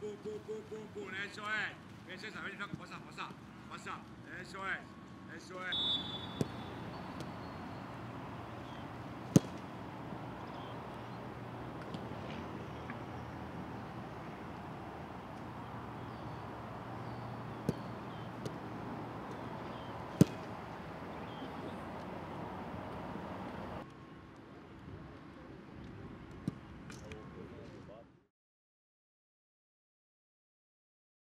ブンブンブンブンブン練習へ練